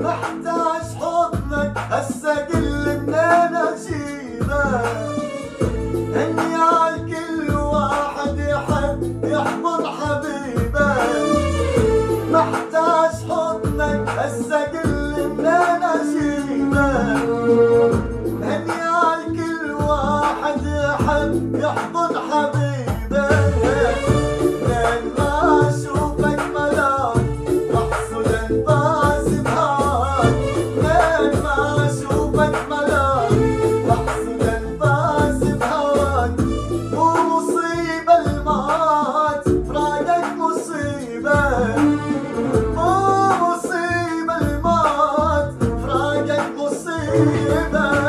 محتاج حضنك هسه قل منين اجيبك هني عالكل واحد يحب يحضن حبيبه. محتاج حضنك هسه قل منين اجيبك هني عالكل واحد يحب حبيبه. Baby